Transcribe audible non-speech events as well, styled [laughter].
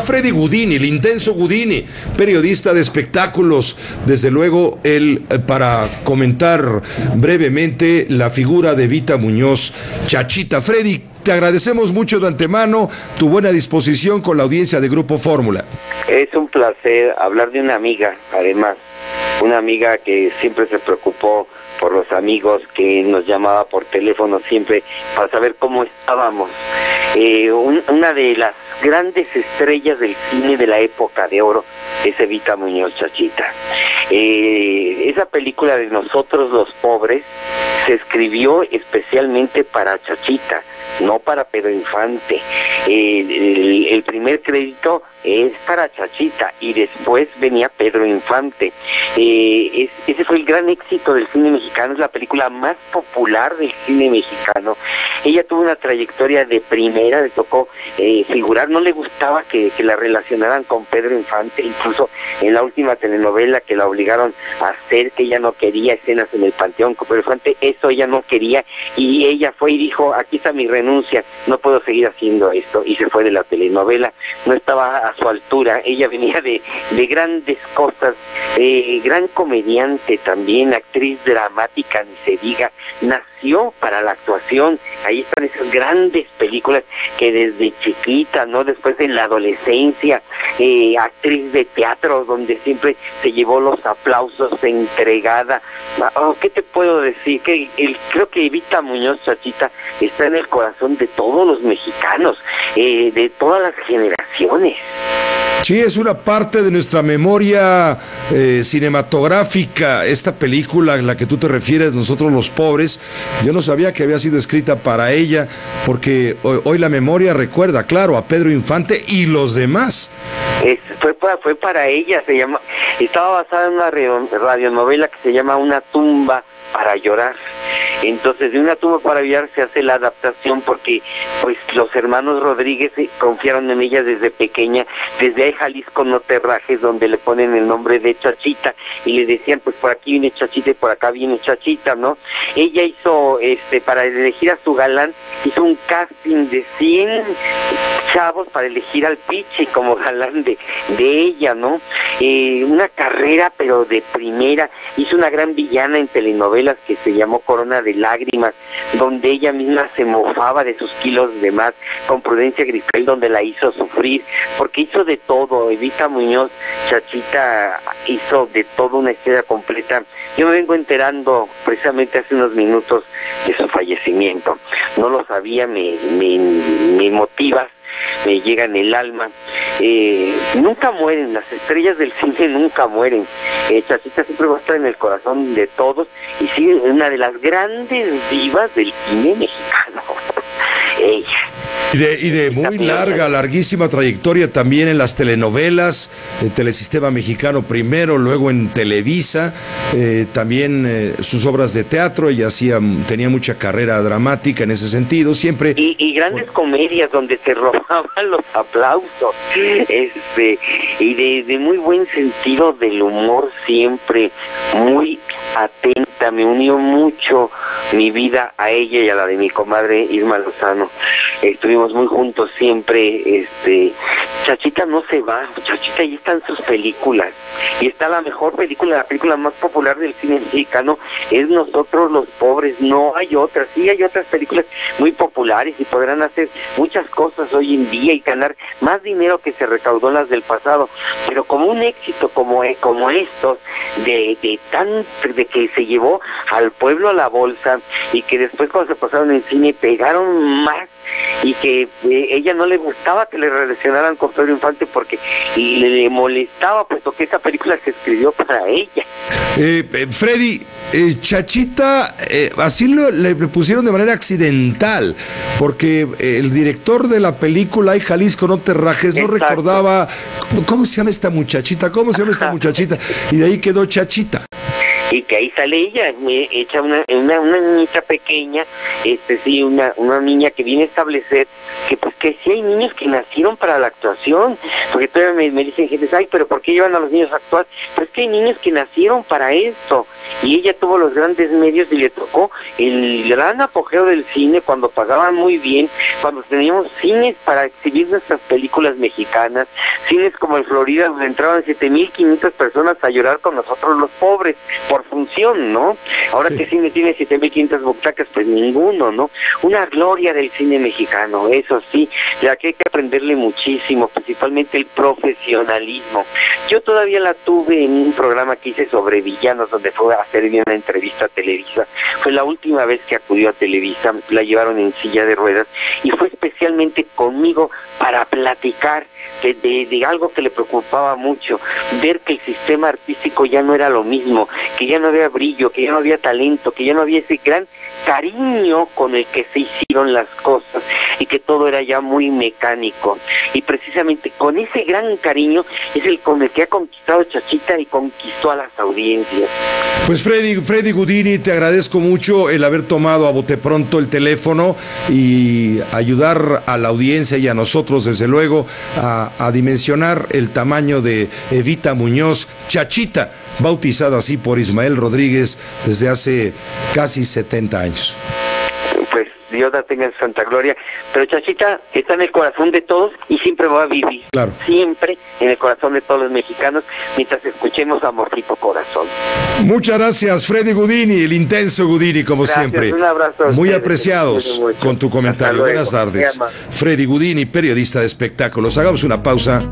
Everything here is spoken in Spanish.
Freddy Gudini, el intenso Gudini, periodista de espectáculos. Desde luego, él eh, para comentar brevemente la figura de Vita Muñoz Chachita. Freddy, te agradecemos mucho de antemano tu buena disposición con la audiencia de Grupo Fórmula. Es un placer hablar de una amiga, además, una amiga que siempre se preocupó por los amigos, que nos llamaba por teléfono siempre para saber cómo estábamos. Eh, una de las grandes estrellas del cine de la época de oro es Evita Muñoz Chachita. Eh, esa película de Nosotros los Pobres se escribió especialmente para Chachita, no para Pedro Infante. El, primer crédito es para Chachita y después venía Pedro Infante. Eh, ese fue el gran éxito del cine mexicano, es la película más popular del cine mexicano. Ella tuvo una trayectoria de primera, le tocó eh, figurar, no le gustaba que, la relacionaran con Pedro Infante, incluso en la última telenovela que la obligaron a hacer, que ella no quería escenas en el panteón con Pedro Infante, eso ella no quería y ella fue y dijo, aquí está mi renuncia, no puedo seguir haciendo esto y se fue de la telenovela, no estaba a su altura, ella [laughs] venía de, de grandes cosas, eh, gran comediante también, actriz dramática, ni se diga, nació para la actuación, ahí están esas grandes películas que desde chiquita, ¿no? Después en la adolescencia, eh, actriz de teatro, donde siempre se llevó los aplausos entregada. Oh, ¿Qué te puedo decir? Que el, creo que Evita Muñoz Chachita está en el corazón de todos los mexicanos, eh, de todas las generaciones. Sí, es una parte de nuestra memoria eh, cinematográfica, esta película a la que tú te refieres, Nosotros los Pobres. Yo no sabía que había sido escrita para ella, porque hoy, la memoria recuerda, claro, a Pedro Infante y los demás. fue, para, fue para ella, se llama, estaba basada en una radionovela que se llama Una tumba para llorar. Entonces, de una tumba para llorar se hace la adaptación porque pues los hermanos Rodríguez eh, confiaron en ella desde pequeña, desde ahí Jalisco no te rajes, donde le ponen el nombre de Chachita y le decían, pues por aquí viene Chachita y por acá viene Chachita, ¿no? Ella hizo, este, para elegir a su galán, hizo un casting de 100 chavos para elegir al Pichi como [laughs] galán de, de ella, ¿no? Eh, una carrera pero de primera, hizo una gran villana en telenovelas que se llamó Corona de Lágrimas, donde ella misma se mofaba de sus kilos de más, con Prudencia Grifel, donde la hizo sufrir, porque hizo de todo, Evita Muñoz, Chachita hizo de todo una historia completa. Yo me vengo enterando precisamente hace unos minutos de su fallecimiento, no lo sabía, me, me, me motivas me llega en el alma. Eh, nunca mueren, las estrellas del cine nunca mueren. Eh, Chachita siempre va a estar en el corazón de todos y sigue una de las grandes divas del cine mexicano. Y de, y de muy larga, larguísima trayectoria también en las telenovelas, el Telesistema Mexicano primero, luego en Televisa, eh, también eh, sus obras de teatro, ella hacía, tenía mucha carrera dramática en ese sentido, siempre... Y, grandes comedias donde se [laughs] robaban los aplausos, este, y de, de muy buen sentido del humor siempre, muy me unió mucho mi vida a ella y a la de mi comadre Irma Lozano. Estuvimos muy juntos siempre, este, Chachita no se va, Chachita ahí están sus películas, y está la mejor película, la película más popular del cine mexicano, es Nosotros los Pobres, no hay otras, sí hay otras películas muy populares y podrán hacer muchas cosas hoy en día y ganar más dinero que se recaudó en las del pasado, pero como un éxito como, e, como estos, de, de tan, de que se llevó al pueblo a la bolsa y que después cuando se pasaron en cine pegaron más y que eh, ella no le gustaba que le relacionaran con Pedro Infante porque le, molestaba puesto que esa película se escribió para ella. Eh, eh Freddy, eh, Chachita, así lo, le pusieron de manera accidental, porque el director de la película Ay Jalisco no te rajes no recordaba cómo se llama esta muchachita, cómo se llama esta [laughs] muchachita, y de ahí quedó Chachita. Y que ahí sale ella, hecha una, una, una niñita pequeña, este sí, una, una niña que viene a establecer que pues que sí hay niños que nacieron para la actuación, porque todavía me, dicen gente, ay, pero ¿por qué llevan a los niños a actuar? Pues que hay niños que nacieron para esto, y ella tuvo los grandes medios y le tocó el gran apogeo del cine cuando pagaban muy bien, cuando teníamos cines para exhibir nuestras películas mexicanas, cines como en Florida donde entraban 7.500 personas a llorar con nosotros los pobres por función, ¿no? Ahora que cine tiene 7.500 butacas, pues ninguno, ¿no? Una gloria del cine mexicano, eso sí, ya que hay que aprenderle muchísimo, principalmente el profesionalismo. Yo todavía la tuve en un programa que hice sobre villanos, donde fue a hacer una entrevista a Televisa. Fue la última vez que acudió a Televisa, la llevaron en silla de ruedas y fue especialmente conmigo para platicar de, de, algo que le preocupaba mucho, ver que el sistema artístico ya no era lo mismo, que ya no había brillo, que ya no había talento, que ya no había ese gran cariño con el que se hicieron las cosas y que todo era ya muy mecánico. Y precisamente con ese gran cariño es el con el que ha conquistado Chachita y conquistó a las audiencias. Pues Freddy, Freddy Gudini, te agradezco mucho el haber tomado a bote pronto el teléfono y ayudar a la audiencia y a nosotros, desde luego, a dimensionar el tamaño de Evita Muñoz Chachita, bautizada así por Ismael Rodríguez desde hace casi 70 años. Dios la tenga en Santa Gloria. Pero Chachita está en el corazón de todos y siempre va a vivir. Claro. Siempre en el corazón de todos los mexicanos mientras escuchemos Amorcito Corazón. Muchas gracias, Freddy Gudini, el intenso Gudini, como siempre. Un abrazo. Muy apreciados con tu comentario. Buenas tardes. Freddy Gudini, periodista de espectáculos. Hagamos una pausa.